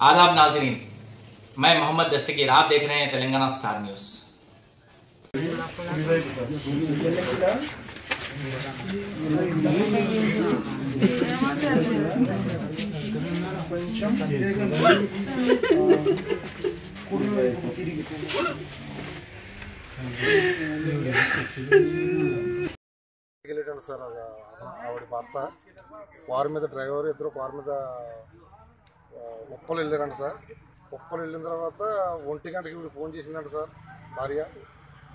आदाब नाजरीन मैं मोहम्मद दस्तगीर आप देख रहे हैं तेलंगाना स्टार न्यूज़ వెళ్ళాడు సార్ అది ఆవిడ భర్త వారి మీద డ్రైవర్ ఇద్దరు వారి మీద ఆ, ఉప్పలు వెళ్ళారంట సార్. ఉప్పలు వెళ్ళిన తర్వాత ఒంటి గంటకి ఇప్పుడు ఫోన్ చేసిందంట సార్ భార్య.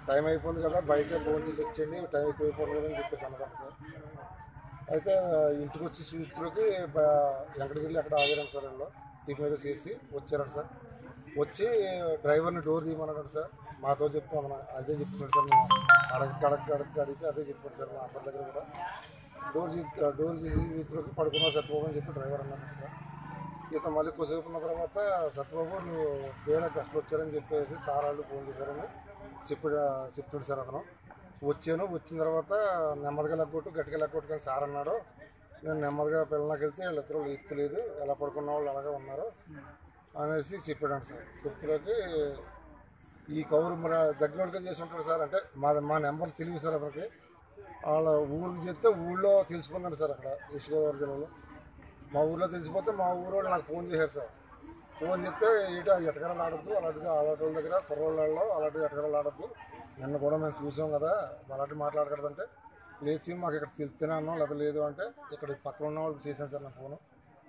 టైం అయిపోయింది కదా బయట ఫోన్ చేసి వచ్చేయండి టైం అయిపోయిపోతుంది కదా అని చెప్పేసి అన్నదంట సార్. అయితే ఇంటికి వచ్చి స్వీట్లోకి ఎక్కడికి వెళ్ళి అక్కడ ఆగారంట సార్ వీళ్ళు టిఫిన్ ఏదో చేసి వచ్చారంట సార్. వచ్చి డ్రైవర్ని డోర్ తీయమన్నాడు సార్. మాతో చెప్తాను అదే చెప్తున్నాడు సార్ మేము అడగ అడగ అడగ అడిగితే అదే చెప్పాడు సార్ మా అందరి దగ్గర కూడా. డోర్ తీ- డోర్ చేసి వీటిలోకి పడుకున్నా పోమని చెప్పి డ్రైవర్ అన్నాడు సార్. ఇతను మళ్ళీ కొద్దిసేపు ఉన్న తర్వాత సత్యబాబు నువ్వు వేరే కష్టం వచ్చారని చెప్పేసి సార్ వాళ్ళు ఫోన్ చేశారని చెప్పాడు చెప్తాడు సార్ అతను. వచ్చాను వచ్చిన తర్వాత నెమ్మదిగా లెక్కొట్టు గట్టిగా లెక్కొట్టు కానీ సార్ అన్నాడు. నేను నెమ్మదిగా పిల్లలకి వెళ్తే వీళ్ళిద్దరూ ఎత్తులేదు ఎలా పడుకున్న వాళ్ళు అలాగే ఉన్నారు అనేసి చెప్పాడు సార్. చెప్పులోకి ఈ కౌరు మన దగ్గరగా చేసి ఉంటాడు సార్. అంటే మా మా నెంబర్ తెలివి సార్ అతనికి. వాళ్ళ ఊరికి చెప్తే ఊళ్ళో తెలిసిపోయిందండి సార్ అక్కడ ఈస్ట్ గోదావరి జిల్లాలో. మా ఊర్లో తెలిసిపోతే మా ఊరు వాళ్ళు నాకు ఫోన్ చేశారు ఫోన్ చేస్తే ఇటు ఎటకరాలు ఆడద్దు అలాంటిది అలాంటి వాళ్ళ దగ్గర కుర్రోళ్ళలో అలాంటి ఎటకరాలు ఆడద్దు. నిన్న కూడా మేము చూసాం కదా అలాంటి మాట్లాడకూడదంటే లేచి మాకు ఇక్కడ తెలిస్తేనే అన్నాం లేదా లేదు అంటే ఇక్కడ పక్కన ఉన్న వాళ్ళకి చేశాను సార్ నా ఫోను.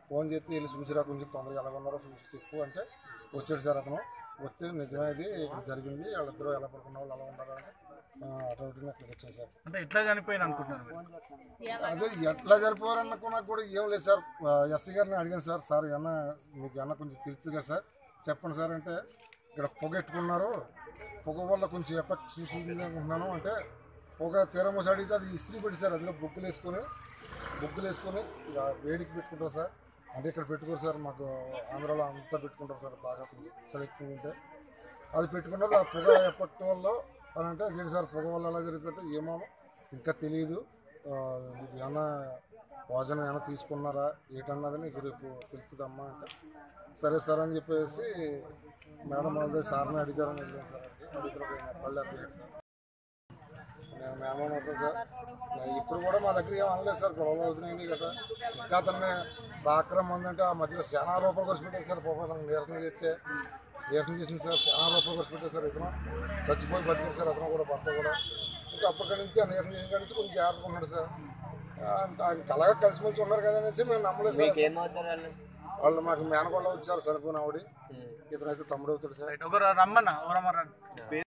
ఫోన్ చేస్తే వెళ్ళి చూసిరా కొంచెం తొందరగా ఎలా ఉన్నారో చూసి చెప్పు అంటే వచ్చాడు సార్ అతను. వస్తే నిజమే ఇది ఇక్కడ జరిగింది వాళ్ళిద్దరూ ఎలా పడుకున్న వాళ్ళు ఎలా ఉన్నారు సార్ అంటే ఎట్లా చనిపోయిన అనుకుంటున్నారు మీరు? అదే ఎట్లా జరిపోవాలనుకున్నా కూడా ఏం లేదు సార్. ఎస్సీ గారిని అడిగాను సార్. సార్ ఏమన్నా మీకు ఏమన్నా కొంచెం తెలుస్తుంది కదా సార్. చెప్పండి సార్ అంటే ఇక్కడ పొగ ఎట్టుకున్నారు పొగ వల్ల కొంచెం ఎఫెక్ట్ చూసింది అనుకుంటున్నాను అంటే పొగ తీరమోసి అడిగితే అది ఇస్త్రీ పెట్టి సార్. అందులో బుక్కులు వేసుకొని బుక్కులు వేసుకొని వేడికి పెట్టుకుంటారు సార్. అంటే ఇక్కడ పెట్టుకోరు సార్. మాకు ఆంధ్రాలో అంతా పెట్టుకుంటారు సార్ బాగా సెలెక్ట్ ఉంటే అది పెట్టుకున్నది ఆ పొగ ఎఫెక్ట్ వల్ల అని అంటే ఏంటి సార్ పొగ వల్ల ఎలా జరుగుతుంటే ఏమో ఇంకా తెలియదు మీకు ఏమన్నా భోజనం ఏమైనా తీసుకున్నారా? ఏటన్నది నీకు రేపు తెలుపుదమ్మా అంటే సరే సార్ అని చెప్పేసి మేడం వాళ్ళ సార్ని అడిగారని వెళ్ళాను సార్. అడిగితే నేను మేమని అవుతాను సార్ ఇప్పుడు కూడా మా దగ్గర ఏం అనలేదు సార్ గొడవలు అవుతున్నాయండి కదా. ఇంకా అతన్ని దాక్రమం ఉందంటే ఆ మధ్యలో చాలా రూపాయలు ఖర్చు పెట్టారు సార్ పాపం అతను నిరసన చేస్తే. నిరసన చేసింది సార్ చాలా రూపాయలు ఖర్చు పెట్టారు సార్ ఇతను చచ్చిపోయి బతికారు సార్ అతను కూడా భర్త కూడా. ఇంకా అప్పటి నుంచి ఆ నిరసన చేసిన కాడి నుంచి కొంచెం జాగ్రత్తగా ఉన్నాడు సార్. అలాగే కలిసిమెలిసి ఉన్నారు కదా అనేసి మేము నమ్మలేదు సార్. వాళ్ళు మాకు మేనగోళ్ళ వచ్చారు చనిపోయిన ఆవిడ. ఇతనైతే తమ్ముడు అవుతాడు సార్. రమ్మన్నా.